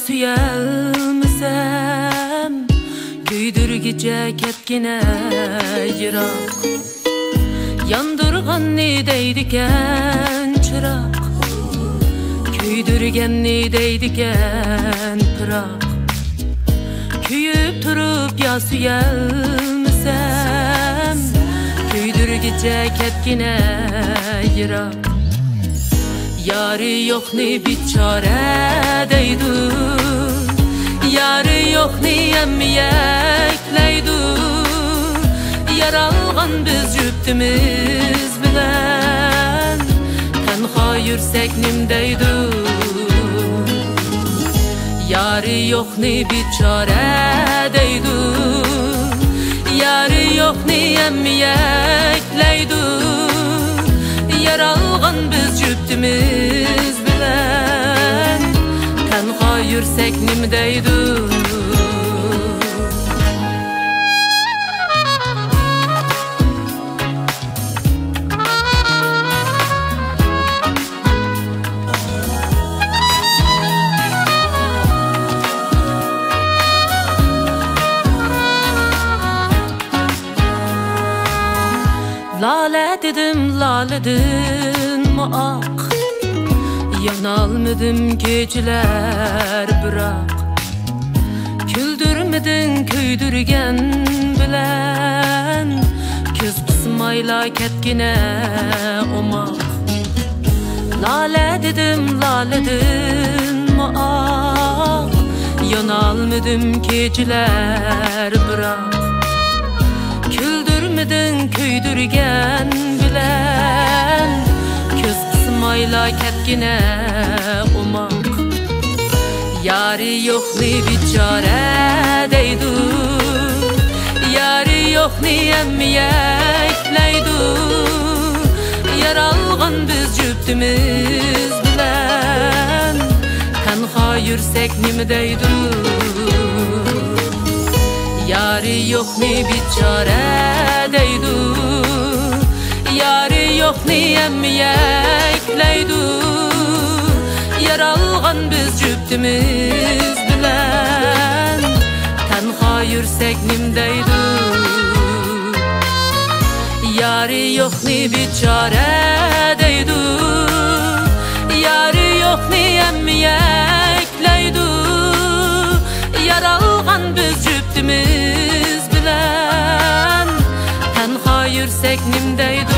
turup ya süyelmisem Küydürgice ketgine yırak. Yandırganni deydiken çırak. Küydürgenni deydiken pırak. Küyüp turup ya süyelmisem Küydürgice ketgine yırak Yarı yok ni biçare deydu Yarı yok ni emmiyekleydu Yaralgan biz cüptimiz bilen. Tenha yürsek nimdeydu Yarı yok ni biçare deydu Yarı yok ni emmiyekleydu Yaralgan biz cüptimiz bilen Tenha yürsek nimdeydu laledin mi ak? Yanalmadım geceler bırak. Küldürmedin köydürgen bilen. Köz kısmayla ketgine omak. Lale dedim laledin mi ak? Yanalmadım geceler bırak. Küldürmedin köydürgen kısmayla ketgine umak. Yari yok ni biçare deydu. Yari yok ni emmiyekleydu Yaralgan biz cüptimiz bilen. Tenha yürsek nimdeydu Yarı yok ni biçare deydu. Yarı yok ni emmiyekleydu Yaralgan biz cüptimiz bilen Tenha yürsek nimdeydu Yarı yok ni biçare deydu Yarı yok ni emmiyekleydu Yaralgan biz cüptimiz bilen Tenha yürsek nimdeydu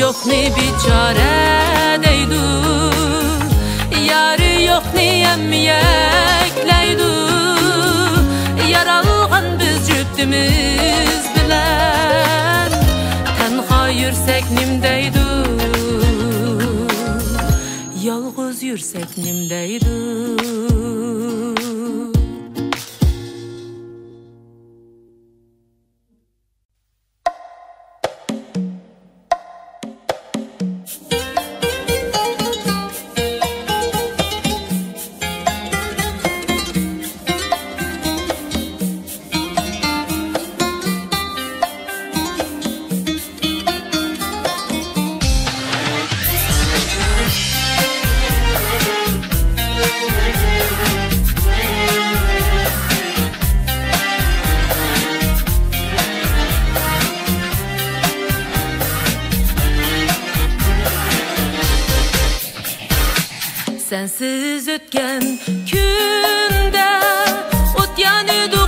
yok ni biçare deydu Yarı yok ni emmiyekleydu Yaralgan biz cüptimiz bilen Tenha yürsek nimdeydu Yalğız yürsek nimdeydi Sensiz ötken günde Ot yanıyordu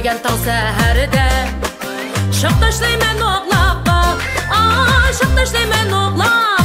дигән таң сәһәрдә Чак ташлый мен оглапка, а, чак мен оглапка